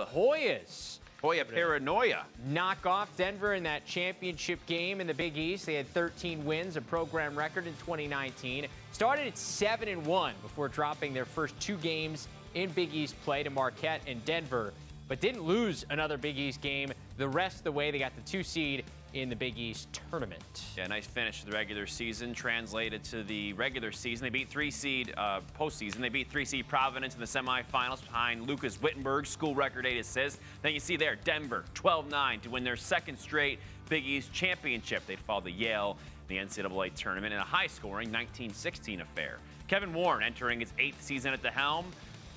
the Hoyas. Hoya paranoia. Knock off Denver in that championship game in the Big East. They had 13 wins, a program record in 2019. Started at 7 and 1 before dropping their first two games in Big East play to Marquette and Denver, but didn't lose another Big East game the rest of the way. They got the two seed in the Big East tournament. Yeah, nice finish to the regular season. Translated to the regular season, they beat three seed uh, postseason. They beat three seed Providence in the semifinals behind Lucas Wittenberg, school record eight assists. Then you see there Denver 12-9 to win their second straight Big East championship. They fall to Yale the NCAA tournament in a high-scoring 19-16 affair. Kevin Warren entering his eighth season at the helm.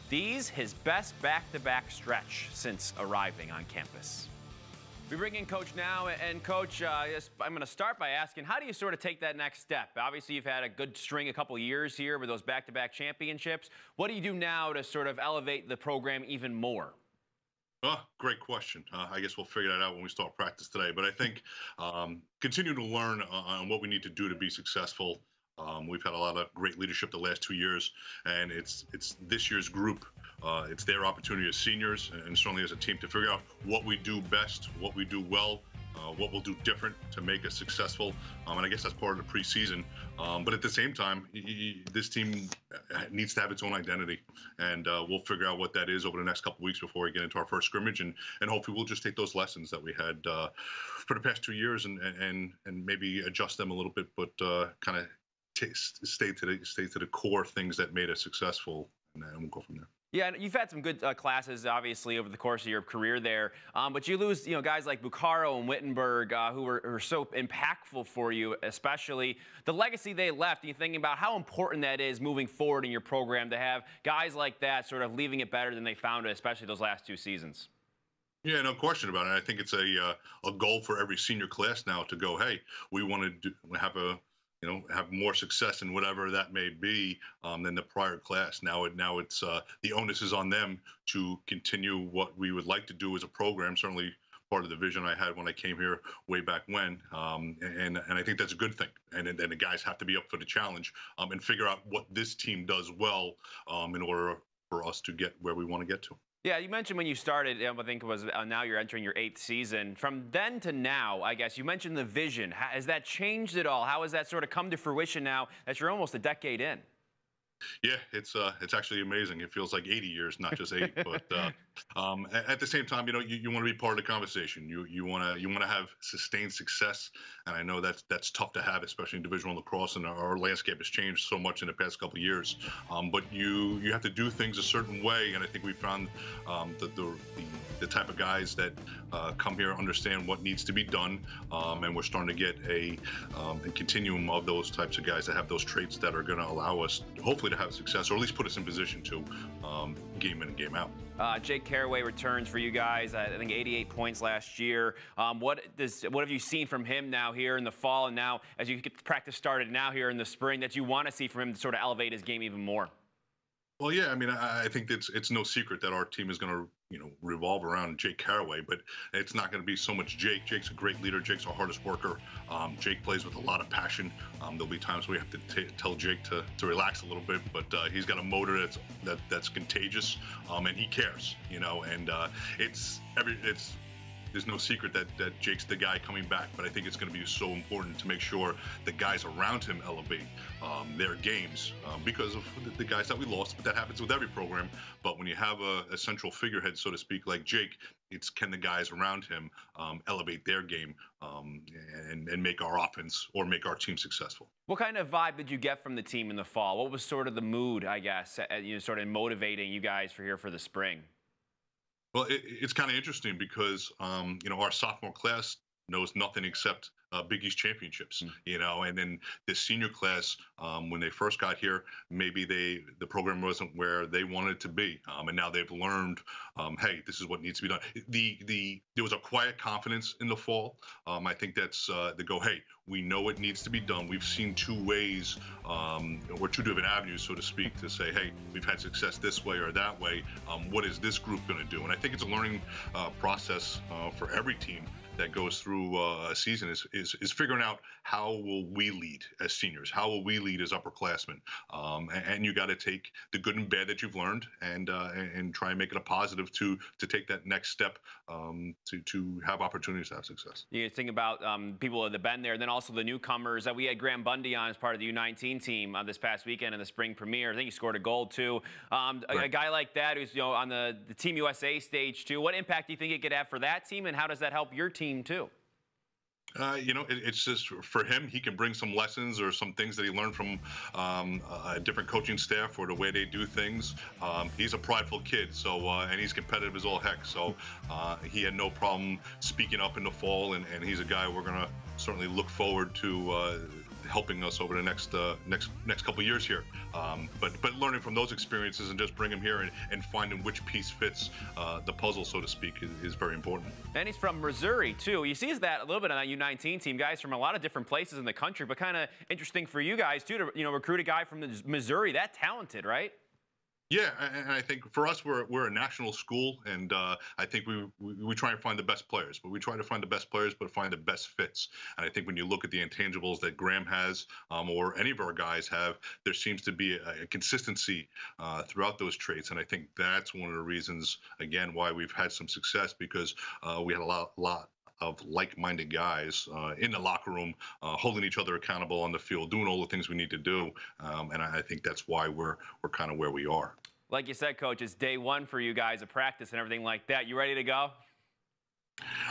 These his best back-to-back -back stretch since arriving on campus. We bring in Coach now, and Coach, uh, I'm going to start by asking, how do you sort of take that next step? Obviously, you've had a good string, a couple years here with those back-to-back -back championships. What do you do now to sort of elevate the program even more? Oh, great question. Uh, I guess we'll figure that out when we start practice today. But I think um, continue to learn on what we need to do to be successful. Um, we've had a lot of great leadership the last two years, and it's it's this year's group uh, it's their opportunity as seniors and certainly as a team to figure out what we do best, what we do well, uh, what we'll do different to make us successful. Um, and I guess that's part of the preseason. Um, but at the same time, he, this team needs to have its own identity, and uh, we'll figure out what that is over the next couple weeks before we get into our first scrimmage, and and hopefully we'll just take those lessons that we had uh, for the past two years and and and maybe adjust them a little bit, but uh, kind of stay to the stay to the core things that made us successful, and then we'll go from there. Yeah, you've had some good uh, classes, obviously, over the course of your career there. Um, but you lose, you know, guys like Bucaro and Wittenberg, uh, who were, were, so impactful for you, especially the legacy they left. You thinking about how important that is moving forward in your program to have guys like that sort of leaving it better than they found it, especially those last two seasons. Yeah, no question about it. I think it's a uh, a goal for every senior class now to go. Hey, we want to do, have a you know have more success in whatever that may be um, than the prior class. Now it now it's uh, the onus is on them to continue what we would like to do as a program. Certainly part of the vision I had when I came here way back when, um, and and I think that's a good thing. And and the guys have to be up for the challenge um, and figure out what this team does well um, in order for us to get where we want to get to. Yeah, you mentioned when you started, I think it was uh, now you're entering your eighth season. From then to now, I guess, you mentioned the vision. Has that changed at all? How has that sort of come to fruition now that you're almost a decade in? Yeah, it's uh, it's actually amazing. It feels like 80 years, not just eight. but uh, um, at, the same time, you know, you, you want to be part of the conversation. You you want to you want to have sustained success, and I know that's that's tough to have, especially in divisional lacrosse. And our, landscape has changed so much in the past couple of years. Um, but you you have to do things a certain way, and I think we found um, the, the, the the type of guys that uh, come here understand what needs to be done, um, and we're starting to get a, um, a continuum of those types of guys that have those traits that are going to allow us, hopefully, to have success, or at least put us in position to um, game in and game out. Uh, Jake Carraway returns for you guys. I think 88 points last year. Um, what does what have you seen from him now here in the fall, and now as you get practice started now here in the spring that you want to see from him to sort of elevate his game even more? Well, yeah, I mean, I, I think it's it's no secret that our team is going to you know revolve around Jake Carraway, but it's not going to be so much Jake. Jake's a great leader. Jake's our hardest worker. Um, Jake plays with a lot of passion. Um, there'll be times we have to t- tell Jake to, to relax a little bit, but uh, he's got a motor that's that, that's contagious, um, and he cares. You know, and uh, it's every it's there's no secret that, that Jake's the guy coming back, but I think it's going to be so important to make sure the guys around him elevate um, their games um, because of the, the, guys that we lost. But that happens with every program. But when you have a, a central figurehead, so to speak, like Jake, it's can the guys around him um, elevate their game um, and, and make our offense or make our team successful. What kind of vibe did you get from the team in the fall? What was sort of the mood, I guess, you know, sort of motivating you guys for here for the spring? Well, it, it's kind of interesting because um, you know our sophomore class knows nothing except uh, Big East championships, mm. you know, and then the senior class, um, when they first got here, maybe they the program wasn't where they wanted to be, um, and now they've learned, um, hey, this is what needs to be done. The the there was a quiet confidence in the fall. Um, I think that's uh, the go, hey, We know it needs to be done. We've seen two ways, um, or two different avenues, so to speak, to say, hey, we've had success this way or that way. Um, what is this group going to do? And I think it's a learning uh, process uh, for every team that goes through uh, a season is, is, is figuring out how will we lead as seniors, how will we lead as upperclassmen, um, and, and, you got to take the good and bad that you've learned and uh, and try and make it a positive to to take that next step um, to to have opportunities to have success. You think about um, people that have been there, and then also the newcomers. that we had Graham Bundy on as part of the U19 team uh, this past weekend in the spring premiere. I think he scored a goal too. Um, right. a, a, guy like that who's you know on the, the Team USA stage too. What impact do you think it could have for that team, and how does that help your team? Team too? Uh, you know, it, it's just for him. He can bring some lessons or some things that he learned from um, a different coaching staff or the way they do things. Um, he's a prideful kid, so uh, and he's competitive as all heck. So uh, he had no problem speaking up in the fall, and, and he's a guy we're gonna certainly look forward to uh, helping us over the next uh, next next couple years here. Um, but but learning from those experiences and just bring him here and, and finding which piece fits uh, the puzzle, so to speak, is, is, very important. And he's from Missouri too. You see that a little bit on that U19 team, guys from a lot of different places in the country. But kind of interesting for you guys too to you know recruit a guy from Missouri that talented, right? Yeah, and I think for us, we're we're a national school, and uh, I think we, we, we try and find the best players. But we try to find the best players, but find the best fits. And I think when you look at the intangibles that Graham has, um, or any of our guys have, there seems to be a, a consistency uh, throughout those traits. And I think that's one of the reasons, again, why we've had some success because uh, we had a lot lot of like-minded guys uh, in the locker room, uh, holding each other accountable on the field, doing all the things we need to do. Um, and I, I think that's why we're we're kind of where we are. Like you said, coach, it's day one for you guys of practice and everything like that. You ready to go?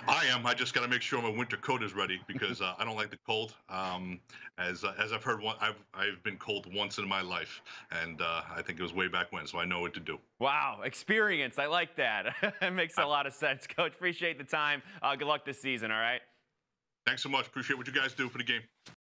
I am. I just got to make sure my winter coat is ready because uh, I don't like the cold. Um, as uh, as I've heard, one, I've I've been cold once in my life, and uh, I think it was way back when, so I know what to do. Wow, experience. I like that. it makes a lot of sense, Coach. Appreciate the time. Uh, good luck this season. All right. Thanks so much. Appreciate what you guys do for the game.